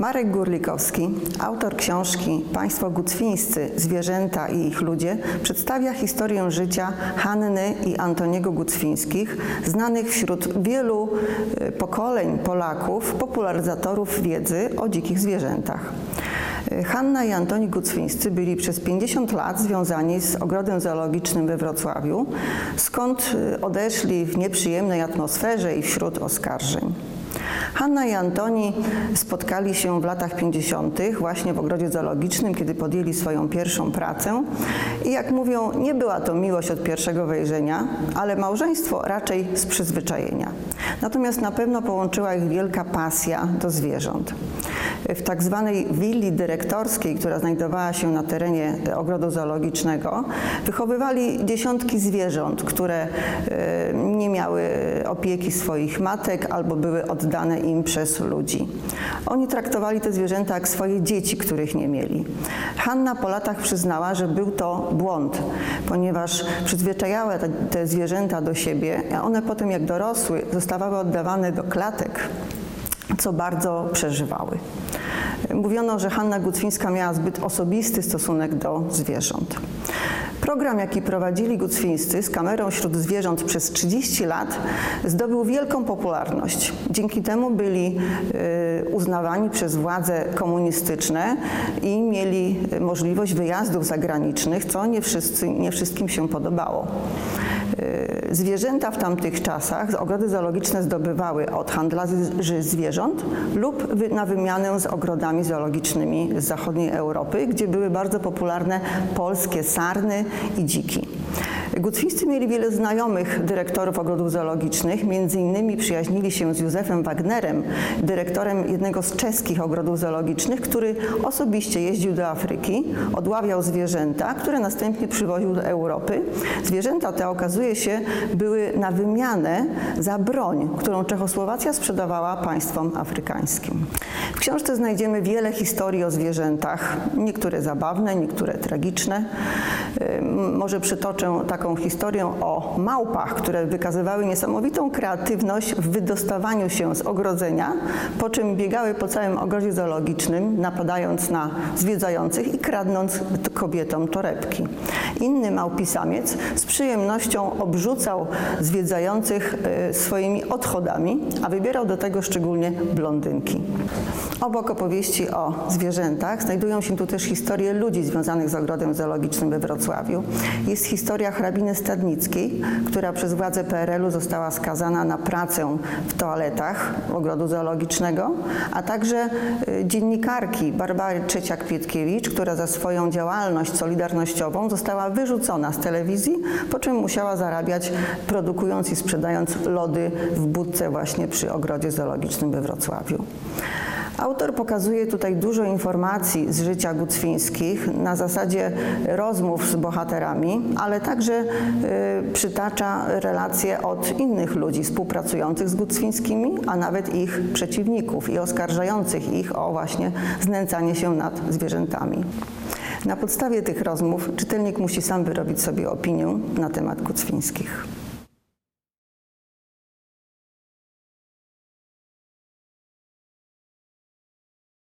Marek Górlikowski, autor książki Państwo Gucwińscy, zwierzęta i ich ludzie, przedstawia historię życia Hanny i Antoniego Gucwińskich, znanych wśród wielu e, pokoleń Polaków, popularyzatorów wiedzy o dzikich zwierzętach. E, Hanna i Antoni Gucwińscy byli przez 50 lat związani z ogrodem zoologicznym we Wrocławiu, skąd e, odeszli w nieprzyjemnej atmosferze i wśród oskarżeń. Hanna i Antoni spotkali się w latach 50. właśnie w ogrodzie zoologicznym, kiedy podjęli swoją pierwszą pracę. I jak mówią, nie była to miłość od pierwszego wejrzenia, ale małżeństwo raczej z przyzwyczajenia. Natomiast na pewno połączyła ich wielka pasja do zwierząt. W tak zwanej willi dyrektorskiej, która znajdowała się na terenie ogrodu zoologicznego, wychowywali dziesiątki zwierząt, które e, nie miały opieki swoich matek albo były oddane im przez ludzi. Oni traktowali te zwierzęta jak swoje dzieci, których nie mieli. Hanna po latach przyznała, że był to błąd, ponieważ przyzwyczajały te, te zwierzęta do siebie, a one potem jak dorosły zostawały oddawane do klatek, co bardzo przeżywały. Mówiono, że Hanna Gucwińska miała zbyt osobisty stosunek do zwierząt. Program, jaki prowadzili Gucwińscy z kamerą wśród zwierząt przez 30 lat zdobył wielką popularność. Dzięki temu byli y, uznawani przez władze komunistyczne i mieli możliwość wyjazdów zagranicznych, co nie, wszyscy, nie wszystkim się podobało. Y, zwierzęta w tamtych czasach, ogrody zoologiczne zdobywały od handlarzy zwierząt lub na wymianę z ogrodami zoologicznymi z zachodniej Europy, gdzie były bardzo popularne polskie sarny i dziki. Gucwińscy mieli wiele znajomych dyrektorów ogrodów zoologicznych, między innymi przyjaźnili się z Józefem Wagnerem, dyrektorem jednego z czeskich ogrodów zoologicznych, który osobiście jeździł do Afryki, odławiał zwierzęta, które następnie przywoził do Europy. Zwierzęta te, okazuje się, były na wymianę za broń, którą Czechosłowacja sprzedawała państwom afrykańskim. W książce znajdziemy wiele historii o zwierzętach, niektóre zabawne, niektóre tragiczne. Może przytoczę taką historię o małpach, które wykazywały niesamowitą kreatywność w wydostawaniu się z ogrodzenia, po czym biegały po całym ogrodzie zoologicznym, napadając na zwiedzających i kradnąc kobietom torebki. Inny małpisamiec z przyjemnością obrzucał zwiedzających e, swoimi odchodami, a wybierał do tego szczególnie blondynki. Obok opowieści o zwierzętach znajdują się tu też historie ludzi związanych z ogrodem zoologicznym we Wrocławiu. Jest historia hrabiny Stadnickiej, która przez władze PRL-u została skazana na pracę w toaletach ogrodu zoologicznego, a także y, dziennikarki Barbary Trzeciak-Pietkiewicz, która za swoją działalność solidarnościową została wyrzucona z telewizji, po czym musiała zarabiać produkując i sprzedając lody w budce właśnie przy ogrodzie zoologicznym we Wrocławiu. Autor pokazuje tutaj dużo informacji z życia Gucwińskich na zasadzie rozmów z bohaterami, ale także y, przytacza relacje od innych ludzi współpracujących z Gucwińskimi, a nawet ich przeciwników i oskarżających ich o właśnie znęcanie się nad zwierzętami. Na podstawie tych rozmów czytelnik musi sam wyrobić sobie opinię na temat Gucwińskich.